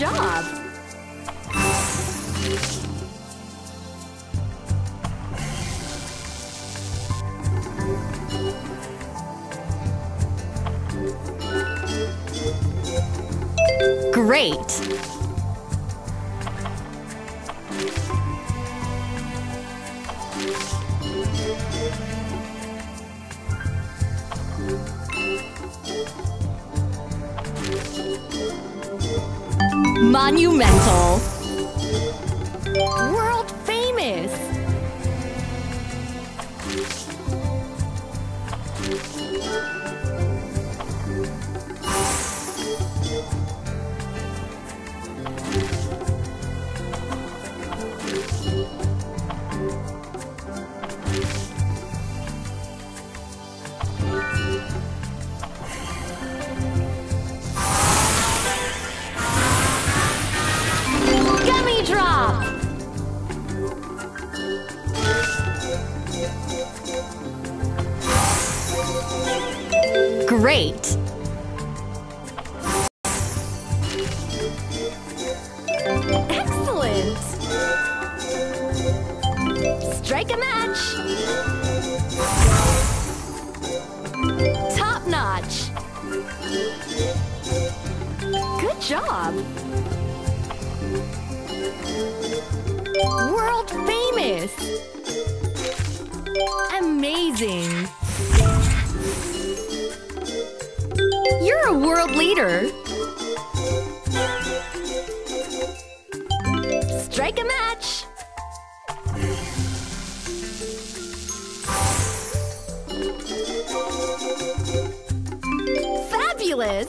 job! Great! Monumental! World famous! Great! Excellent! Strike a match! Top notch! Good job! World famous! Amazing! You're a world leader! Strike a match! Fabulous!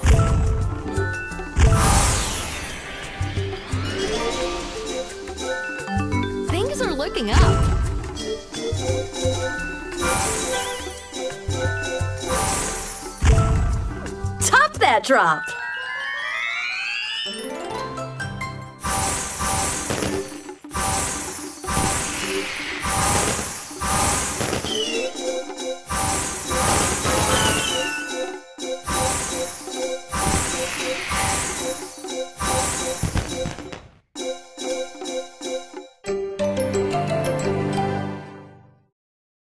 Things are looking up. That drop!